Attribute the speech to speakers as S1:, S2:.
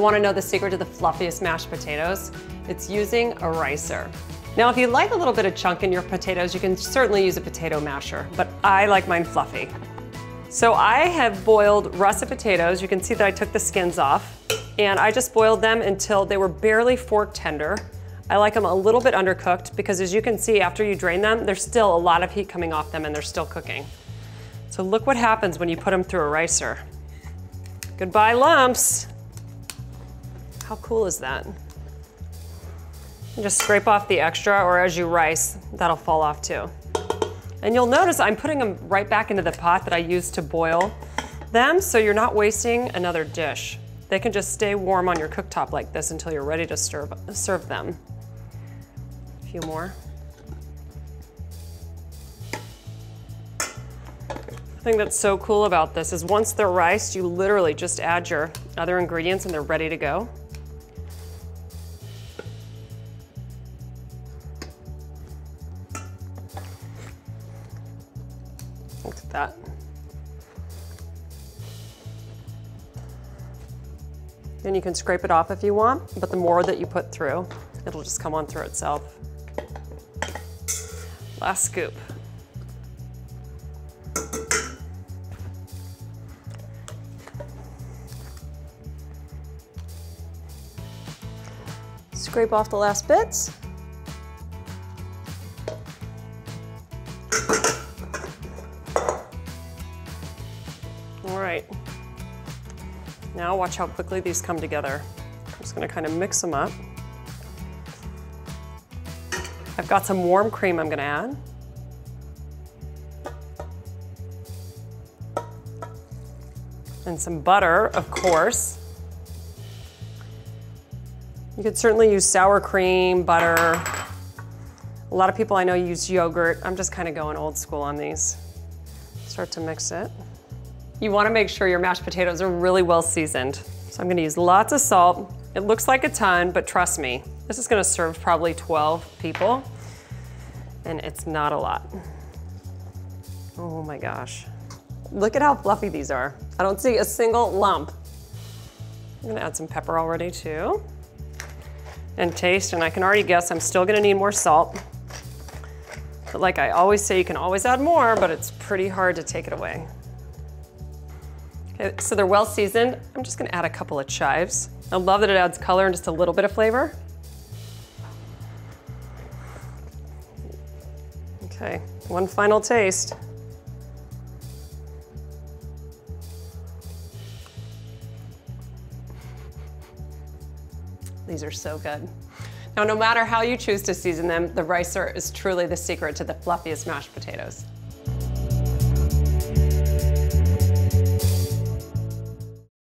S1: you wanna know the secret to the fluffiest mashed potatoes, it's using a ricer. Now, if you like a little bit of chunk in your potatoes, you can certainly use a potato masher, but I like mine fluffy. So I have boiled russet potatoes. You can see that I took the skins off and I just boiled them until they were barely fork tender. I like them a little bit undercooked because as you can see, after you drain them, there's still a lot of heat coming off them and they're still cooking. So look what happens when you put them through a ricer. Goodbye lumps. How cool is that? just scrape off the extra or as you rice, that'll fall off too. And you'll notice I'm putting them right back into the pot that I used to boil them so you're not wasting another dish. They can just stay warm on your cooktop like this until you're ready to serve, serve them. A few more. The thing that's so cool about this is once they're riced, you literally just add your other ingredients and they're ready to go. Look at that. Then you can scrape it off if you want, but the more that you put through, it'll just come on through itself. Last scoop. Scrape off the last bits. All right. Now watch how quickly these come together. I'm just gonna kind of mix them up. I've got some warm cream I'm gonna add. And some butter, of course. You could certainly use sour cream, butter. A lot of people I know use yogurt. I'm just kind of going old school on these. Start to mix it. You wanna make sure your mashed potatoes are really well seasoned. So I'm gonna use lots of salt. It looks like a ton, but trust me, this is gonna serve probably 12 people, and it's not a lot. Oh my gosh. Look at how fluffy these are. I don't see a single lump. I'm gonna add some pepper already too. And taste, and I can already guess I'm still gonna need more salt. But like I always say, you can always add more, but it's pretty hard to take it away. Okay, so they're well seasoned. I'm just gonna add a couple of chives. I love that it adds color and just a little bit of flavor. Okay, one final taste. These are so good. Now, no matter how you choose to season them, the ricer is truly the secret to the fluffiest mashed potatoes.